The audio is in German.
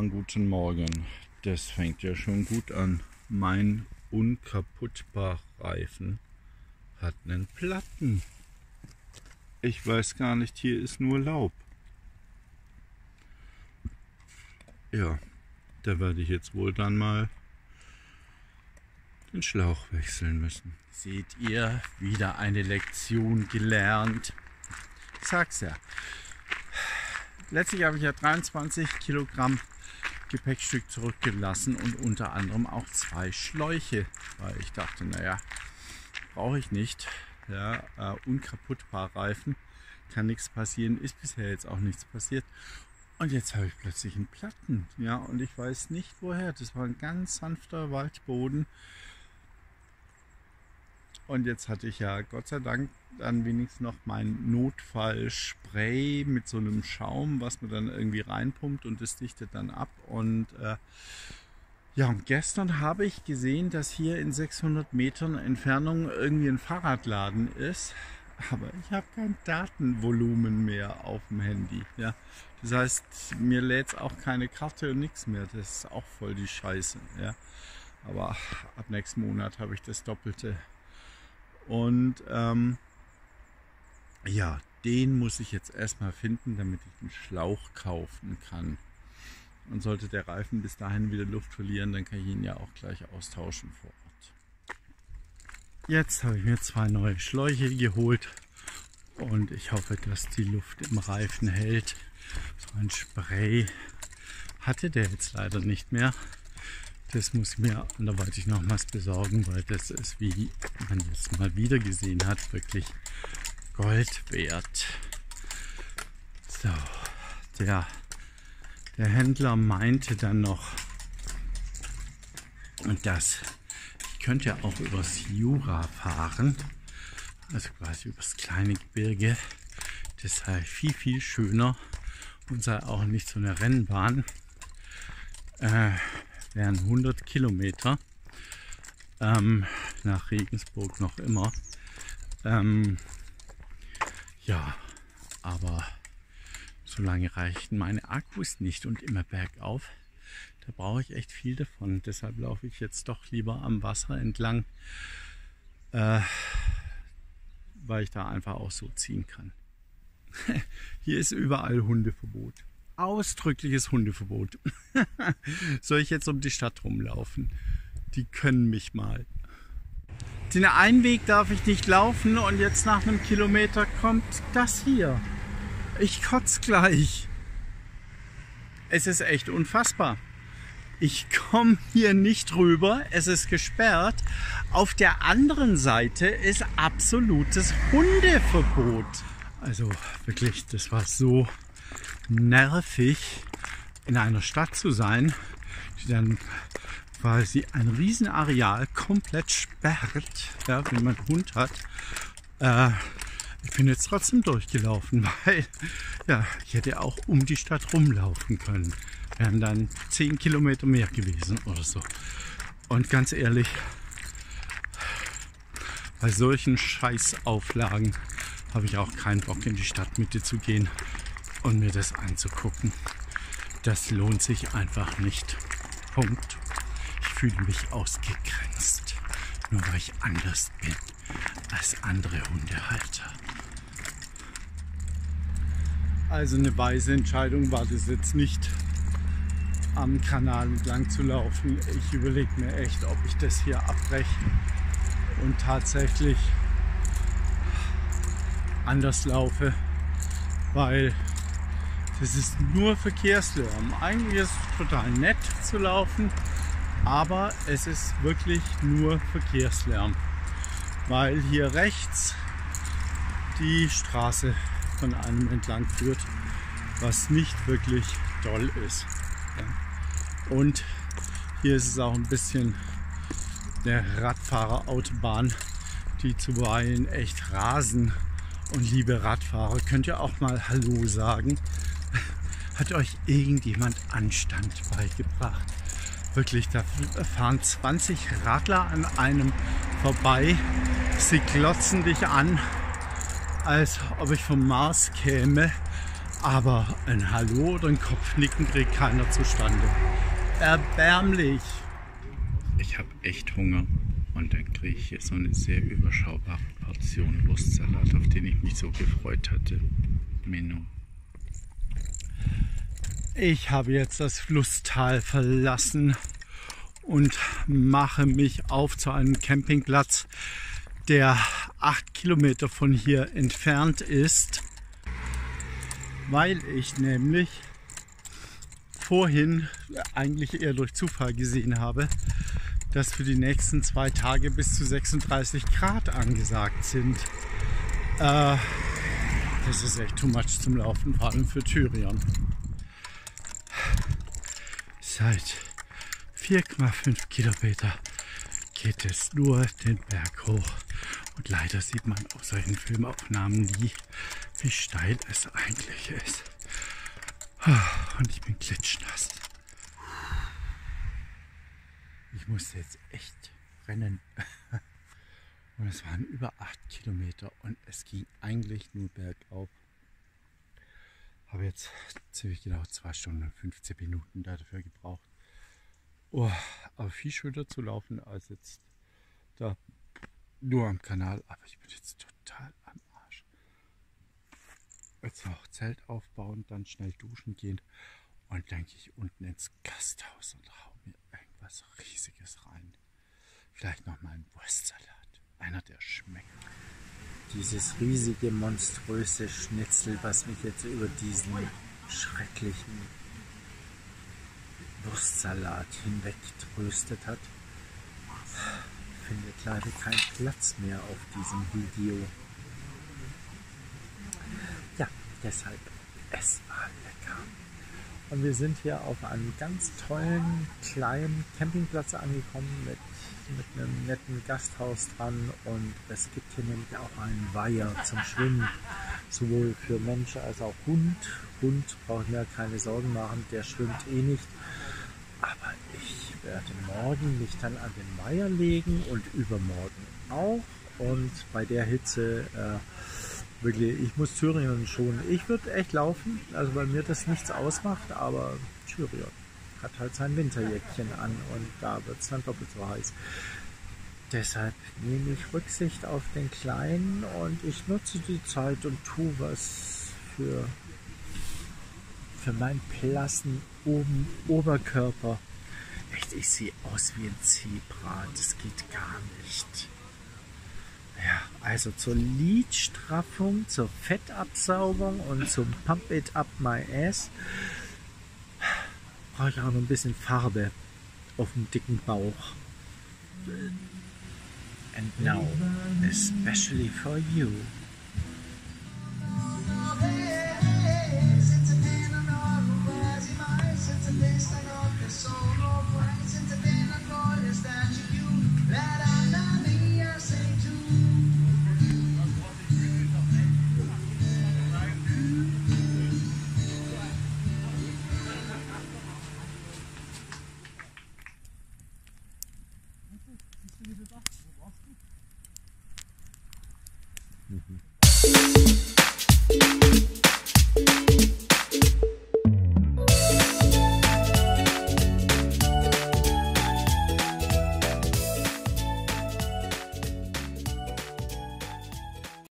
wunderbaren guten Morgen. Das fängt ja schon gut an. Mein unkaputtbar Reifen hat einen Platten. Ich weiß gar nicht, hier ist nur Laub. Ja, da werde ich jetzt wohl dann mal den Schlauch wechseln müssen. Seht ihr, wieder eine Lektion gelernt. Ich sag's ja. Letztlich habe ich ja 23 Kilogramm Gepäckstück zurückgelassen und unter anderem auch zwei Schläuche, weil ich dachte, naja, brauche ich nicht. Ja, äh, unkaputtbar Reifen, kann nichts passieren, ist bisher jetzt auch nichts passiert. Und jetzt habe ich plötzlich einen Platten, ja, und ich weiß nicht woher. Das war ein ganz sanfter Waldboden. Und jetzt hatte ich ja Gott sei Dank dann wenigstens noch mein Notfallspray mit so einem Schaum, was man dann irgendwie reinpumpt und das dichtet dann ab. Und äh, ja, und gestern habe ich gesehen, dass hier in 600 Metern Entfernung irgendwie ein Fahrradladen ist. Aber ich habe kein Datenvolumen mehr auf dem Handy. Ja. Das heißt, mir lädt auch keine Karte und nichts mehr. Das ist auch voll die Scheiße. Ja. Aber ab nächsten Monat habe ich das Doppelte und ähm, ja, den muss ich jetzt erstmal finden, damit ich einen Schlauch kaufen kann. Und sollte der Reifen bis dahin wieder Luft verlieren, dann kann ich ihn ja auch gleich austauschen vor Ort. Jetzt habe ich mir zwei neue Schläuche geholt und ich hoffe, dass die Luft im Reifen hält. So ein Spray hatte der jetzt leider nicht mehr. Das muss ich mir anderweitig nochmals besorgen, weil das ist, wie man jetzt mal wieder gesehen hat, wirklich Gold wert. So, der, der Händler meinte dann noch, und das, ich könnte ja auch übers Jura fahren, also quasi übers kleine Gebirge. Das sei viel, viel schöner und sei auch nicht so eine Rennbahn. Äh, wären 100 Kilometer ähm, nach Regensburg noch immer. Ähm, ja, aber so lange reichen meine Akkus nicht und immer bergauf. Da brauche ich echt viel davon. Deshalb laufe ich jetzt doch lieber am Wasser entlang, äh, weil ich da einfach auch so ziehen kann. Hier ist überall Hundeverbot ausdrückliches Hundeverbot. Soll ich jetzt um die Stadt rumlaufen? Die können mich mal. Den Einweg darf ich nicht laufen und jetzt nach einem Kilometer kommt das hier. Ich kotz gleich. Es ist echt unfassbar. Ich komme hier nicht rüber, es ist gesperrt. Auf der anderen Seite ist absolutes Hundeverbot. Also wirklich, das war so nervig, in einer Stadt zu sein, die dann quasi ein Riesenareal komplett sperrt, ja, wenn man einen Hund hat. Äh, ich bin jetzt trotzdem durchgelaufen, weil ja, ich hätte auch um die Stadt rumlaufen können. Wären dann 10 Kilometer mehr gewesen oder so. Und ganz ehrlich, bei solchen Scheißauflagen habe ich auch keinen Bock in die Stadtmitte zu gehen und mir das anzugucken. Das lohnt sich einfach nicht. Punkt. Ich fühle mich ausgegrenzt, nur weil ich anders bin als andere Hundehalter. Also eine weise Entscheidung war das jetzt nicht, am Kanal entlang zu laufen. Ich überlege mir echt, ob ich das hier abbreche und tatsächlich anders laufe, weil das ist nur Verkehrslärm. Eigentlich ist es total nett zu laufen, aber es ist wirklich nur Verkehrslärm, weil hier rechts die Straße von einem entlang führt, was nicht wirklich toll ist. Und hier ist es auch ein bisschen der Radfahrerautobahn, die zuweilen echt rasen. Und liebe Radfahrer, könnt ihr auch mal Hallo sagen. Hat euch irgendjemand Anstand beigebracht? Wirklich, da fahren 20 Radler an einem vorbei. Sie glotzen dich an, als ob ich vom Mars käme. Aber ein Hallo oder ein Kopfnicken kriegt keiner zustande. Erbärmlich. Ich habe echt Hunger und dann kriege ich hier so eine sehr überschaubare Portion Wurstsalat, auf den ich mich so gefreut hatte. Menno. Ich habe jetzt das Flusstal verlassen und mache mich auf zu einem Campingplatz, der acht Kilometer von hier entfernt ist, weil ich nämlich vorhin eigentlich eher durch Zufall gesehen habe, dass für die nächsten zwei Tage bis zu 36 Grad angesagt sind. Äh, das ist echt too much zum Laufen, vor allem für Thüringen. Seit 4,5 Kilometer geht es nur den Berg hoch. Und leider sieht man auf solchen Filmaufnahmen nie, wie steil es eigentlich ist. Und ich bin klitschnass. Ich musste jetzt echt rennen. Und es waren über 8 Kilometer und es ging eigentlich nur bergauf. Habe jetzt ziemlich genau 2 Stunden und 15 Minuten dafür gebraucht. Oh, aber viel schöner zu laufen als jetzt da nur am Kanal. Aber ich bin jetzt total am Arsch. Jetzt noch Zelt aufbauen, dann schnell duschen gehen und denke ich unten ins Gasthaus und hau mir irgendwas Riesiges rein. Vielleicht noch mal einen Wurstsalat. Einer, der schmeckt. Dieses riesige, monströse Schnitzel, was mich jetzt über diesen schrecklichen Wurstsalat hinweg tröstet hat, findet leider keinen Platz mehr auf diesem Video. Ja, deshalb, es war lecker. Und wir sind hier auf einem ganz tollen kleinen Campingplatz angekommen mit, mit einem netten Gasthaus dran. Und es gibt hier nämlich auch einen Weiher zum Schwimmen, sowohl für Mensch als auch Hund. Hund braucht mir keine Sorgen machen, der schwimmt eh nicht. Aber ich werde morgen mich dann an den Weiher legen und übermorgen auch. Und bei der Hitze äh, wirklich, ich muss Thüringen schon. Ich würde echt laufen, also bei mir das nichts ausmacht, aber Thüringen hat halt sein Winterjäckchen an und da wird es dann doppelt so heiß. Deshalb nehme ich Rücksicht auf den Kleinen und ich nutze die Zeit und tue was für für meinen blassen oben Oberkörper. Echt, ich sehe aus wie ein Zebra. Das geht gar nicht. Ja, also zur Lidstraffung, zur Fettabsaugung und zum Pump It Up My Ass brauche ich auch noch ein bisschen Farbe auf dem dicken Bauch. And now, especially for you. Mm-hmm.